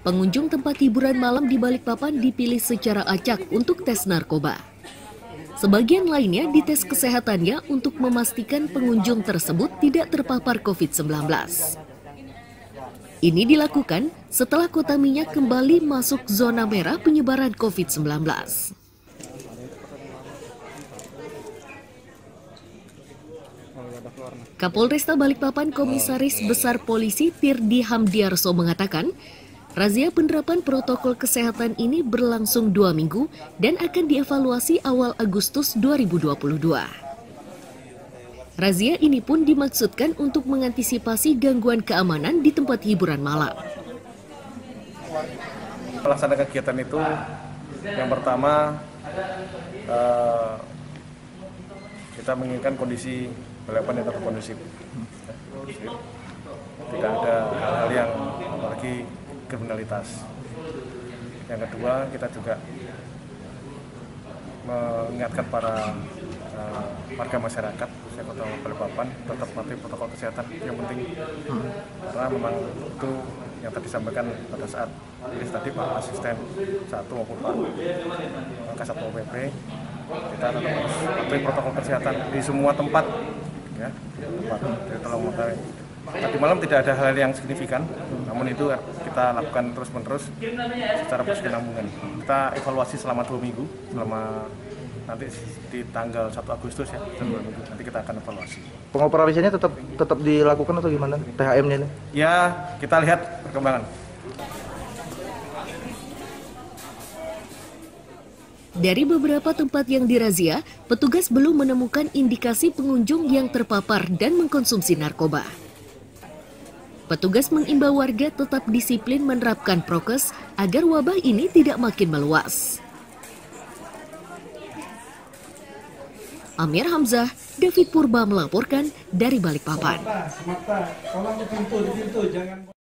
Pengunjung tempat hiburan malam di Balikpapan dipilih secara acak untuk tes narkoba. Sebagian lainnya dites kesehatannya untuk memastikan pengunjung tersebut tidak terpapar COVID-19. Ini dilakukan setelah kota minyak kembali masuk zona merah penyebaran COVID-19. Kapolresta Balikpapan Komisaris Besar Polisi Tirdi Hamdiarso mengatakan, razia penerapan protokol kesehatan ini berlangsung dua minggu dan akan dievaluasi awal Agustus 2022. Razia ini pun dimaksudkan untuk mengantisipasi gangguan keamanan di tempat hiburan malam. Melaksanakan kegiatan itu yang pertama eh, kita menginginkan kondisi balapan yang tetap kondusif. Tidak ada hal-hal yang apalagi kriminalitas. Yang kedua kita juga mengingatkan para uh, warga masyarakat saya kota Balikpapan tetap patuhi protokol kesehatan yang penting hmm. karena memang itu yang tadi disampaikan pada saat ini tadi Pak Asisten satu maupun Pak Kasatpol PP kita tetap harus patuhi protokol kesehatan di semua tempat ya Tadi malam tidak ada hal yang signifikan, namun itu kita lakukan terus-menerus secara berkesinambungan. Kita evaluasi selama dua minggu, selama nanti di tanggal 1 Agustus ya, minggu. Nanti kita akan evaluasi. Pengoperasiannya tetap tetap dilakukan atau gimana? THM-nya ini? Ya, kita lihat perkembangan. Dari beberapa tempat yang dirazia, petugas belum menemukan indikasi pengunjung yang terpapar dan mengkonsumsi narkoba. Petugas mengimbau warga tetap disiplin menerapkan prokes agar wabah ini tidak makin meluas. Amir Hamzah, David Purba melaporkan dari Balikpapan.